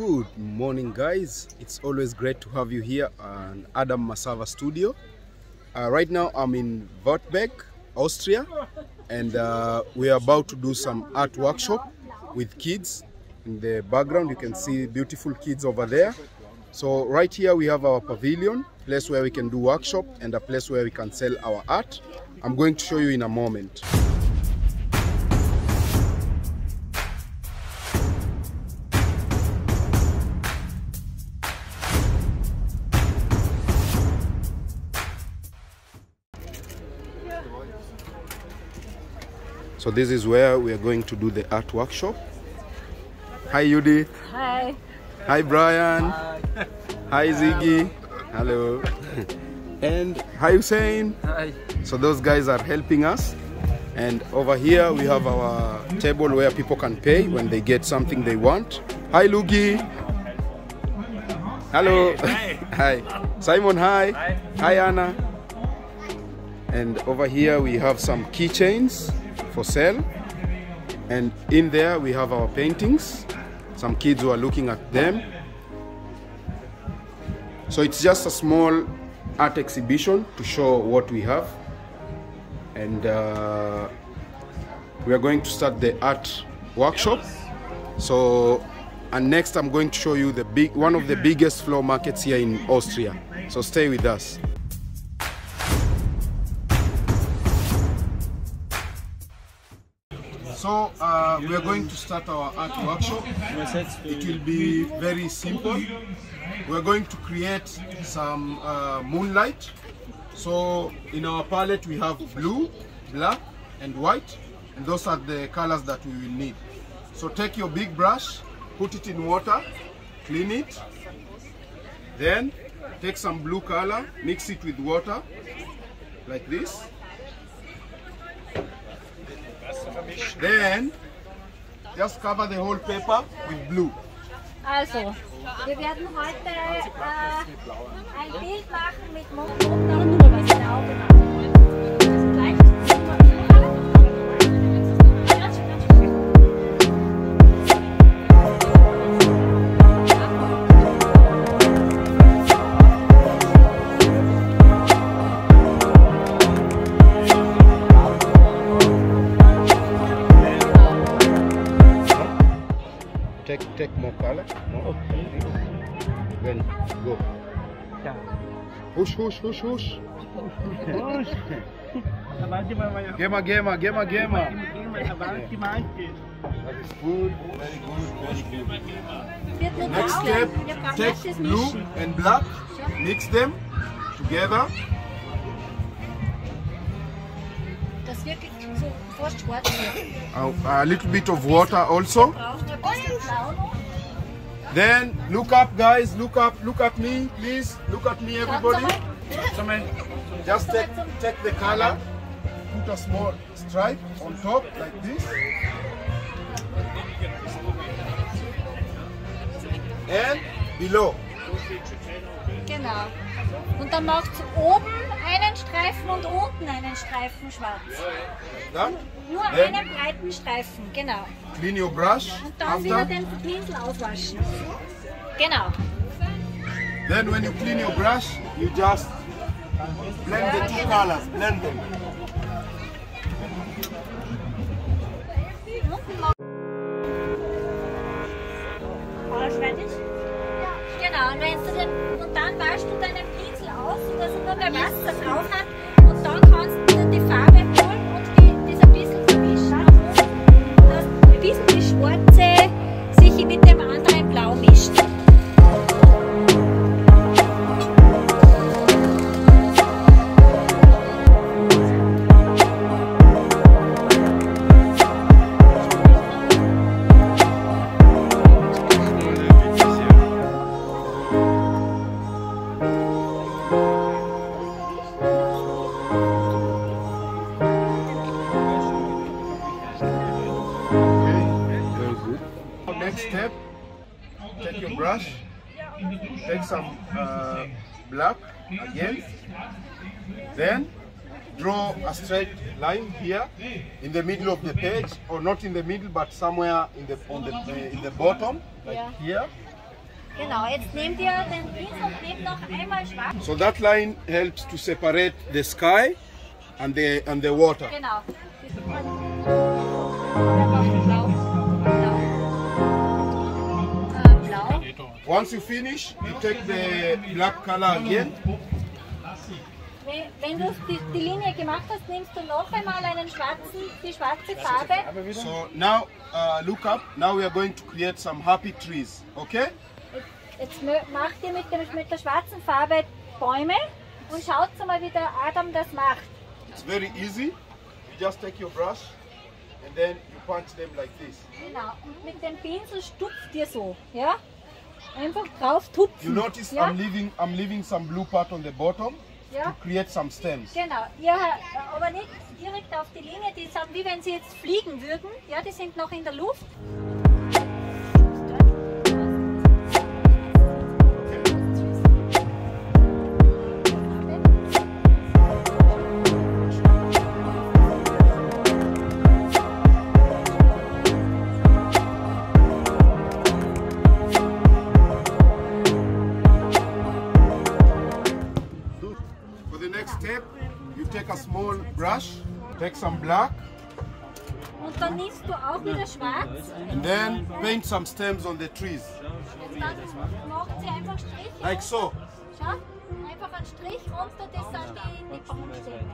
Good morning, guys. It's always great to have you here on Adam Masava studio. Uh, right now, I'm in Wartberg, Austria, and uh, we are about to do some art workshop with kids. In the background, you can see beautiful kids over there. So right here, we have our pavilion, place where we can do workshop, and a place where we can sell our art. I'm going to show you in a moment. So this is where we are going to do the art workshop. Hi Judith. Hi. Hi Brian. Hi hi Ziggy. Hello. And hi Hussein. Hi. So those guys are helping us. And over here we have our table where people can pay when they get something they want. Hi Lugi. Hello. Hi. Simon, hi. Hi. Hi Anna. And over here we have some keychains for sale. And in there we have our paintings. Some kids who are looking at them. So it's just a small art exhibition to show what we have. And uh, we are going to start the art workshop. So, and next I'm going to show you the big, one of the biggest floor markets here in Austria. So stay with us. So uh, we are going to start our art workshop. It will be very simple. We're going to create some uh, moonlight. So in our palette we have blue, black and white and those are the colors that we will need. So take your big brush, put it in water, clean it. Then take some blue color, mix it with water like this. Then just cover the whole paper with blue. Also, wir werden heute äh, ein Bild machen mit Mund und dann nur was in Take take more color. More. Then go. Hush hush hush hush. Avanti mamãe. Gema gema gema gema. Avanti mais. That is good. Very good. Very good. Wird nur Next braun. step. Wir brauchen Take das blue mischen. and black. Mix them together. Das wirklich so fast schwarz wird. A, a little bit of water also. Then look up, guys. Look up. Look at me, please. Look at me, everybody. Just take take the color. Put a small stripe on top like this. And below. Genau. Und dann macht oben einen Streifen und unten einen Streifen schwarz. Done? Nur Then einen breiten Streifen, genau. clean your brush Und dann wieder after. den Pinsel auswaschen. Genau. Then when you clean your brush, you just blend the two colors. Blend them. Alles fertig? Genau, und, wenn du den, und dann waschst du deinen Langsung. Brush, take some uh, black again, then draw a straight line here in the middle of the page, or not in the middle, but somewhere in the on the uh, in the bottom, like Yeah. here. Genau, jetzt nehmt ihr den Pinsel und nehmt noch einmal schwarz. So that line helps to separate the sky and the and the water. Genau. Once you finish, you take the black color again. Wenn, du die, die Linie gemacht hast, nimmst du noch einmal einen schwarzen, die schwarze Farbe. So now uh, look up. Now we are going to create some happy trees. Okay? Jetzt mö- macht ihr mit, dem, mit der schwarzen Farbe Bäume und schaut mal, wie der Adam das macht. It's very easy. You just take your brush and then you punch them like this. Genau. Und mit dem Pinsel stupft ihr so, ja? Einfach drauf tupfen. You notice ja? I'm leaving I'm leaving some blue part on the bottom to ja? create some stems. Genau. Ja, aber nicht direkt auf die Linie. Die sind wie wenn sie jetzt fliegen würden. Ja, die sind noch in der Luft. You take a small brush, take some black, Und dann nimmst du auch wieder schwarz. and then paint some stems on the trees. Jetzt dann macht sie einfach Striche. Like so. Schau, einfach einen Strich runter, das sind die, die Baumstämme.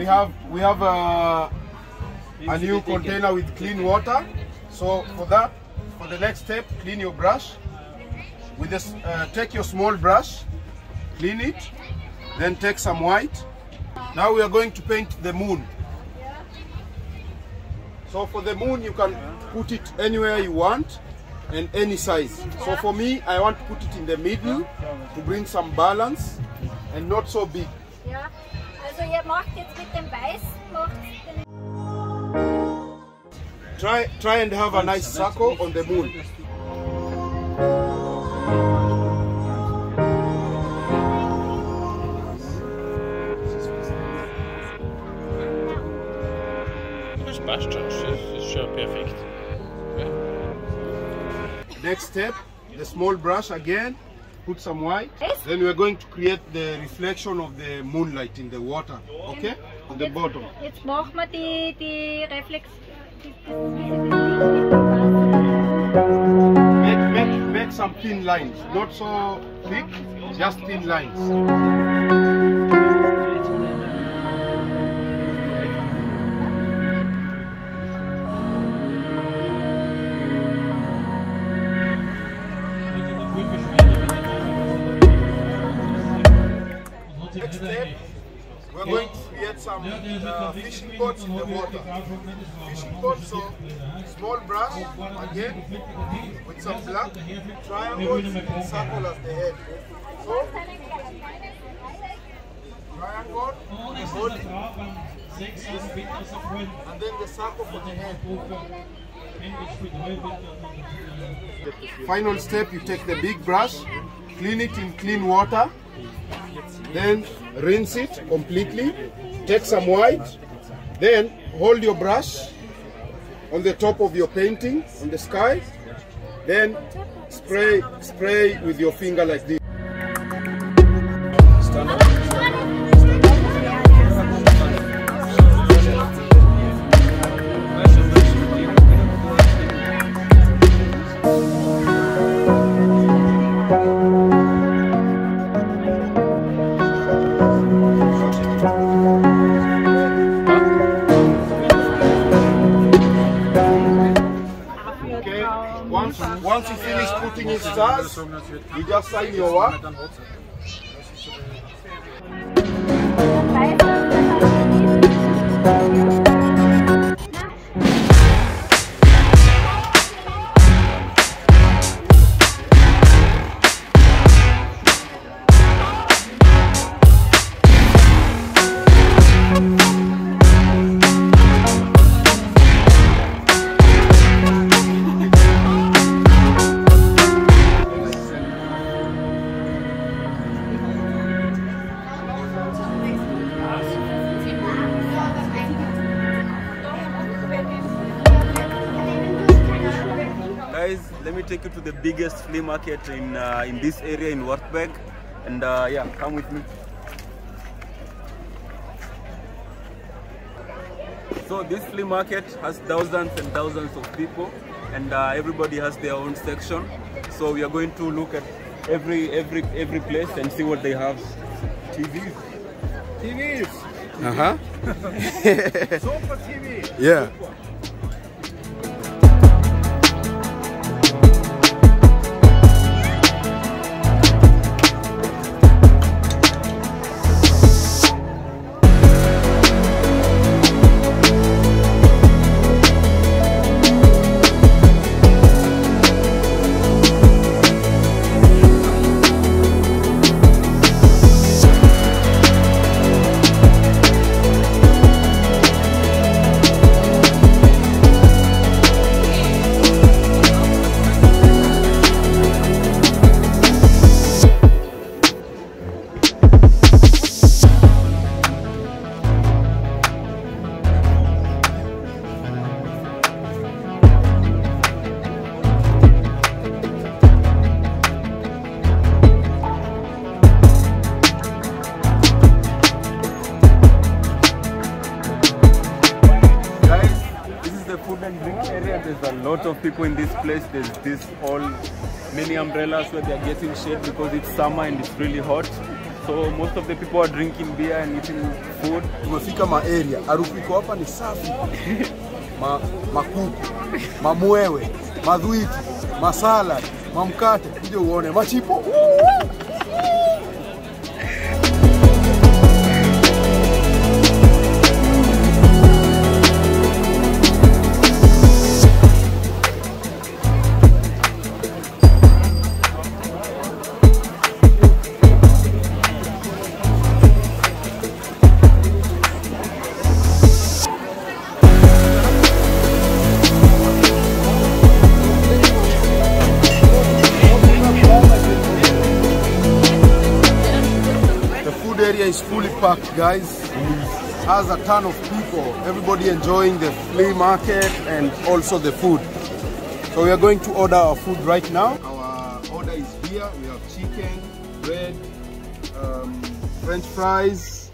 We have we have a, a new container with clean water. So for that, for the next step, clean your brush. With this, uh, take your small brush, clean it, then take some white. Now we are going to paint the moon. So for the moon, you can put it anywhere you want and any size. So for me, I want to put it in the middle to bring some balance and not so big. Ja, also ihr macht jetzt mit dem Weißen, macht den Try, try and have a nice circle on the moon. Das passt schon, das ist schon perfekt. Next step, the small brush again, put some white. Yes. Then we're going to create the reflection of the moonlight in the water, okay? On the bottom. Jetzt machen wir die, die Reflex. Make, make, make some thin lines, not so thick, just thin lines. Next step, we're going to create some uh, fishing pots in the water. Fishing pots, so small brush again with some black triangles and circle as the head. So triangle, the body, and then the circle for the head. Final step, you take the big brush, clean it in clean water, then rinse it completely, take some white, then hold your brush on the top of your painting on the sky, then spray spray with your finger like this. You just sign your work. Take you to the biggest flea market in uh, in this area in Wartberg, and uh, yeah, come with me. So this flea market has thousands and thousands of people, and uh, everybody has their own section. So we are going to look at every every every place and see what they have. TVs. TVs. Uh huh. Super TV. Yeah. Guys, food area. There's a lot of people in this place. There's this all many umbrellas where they're getting shade because it's summer and it's really hot. So most of the people are drinking beer and eating food. Tumefika ma area, harufu iko hapa ni safi. Ma, makuku, mamwewe, madhwiti, masalad, mamkate, kuja uone machipo. Is fully packed, guys. Has a ton of people. Everybody enjoying the flea market and also the food. So we are going to order our food right now. Our order is here. We have chicken, bread, um, French fries,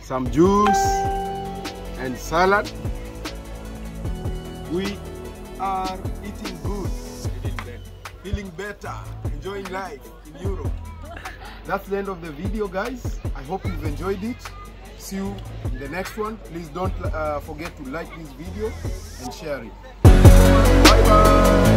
some juice, and salad. We are eating good, feeling better, enjoying life in Europe. That's the end of the video, guys. I hope you've enjoyed it. See you in the next one. Please don't uh, forget to like this video and share it. Bye bye.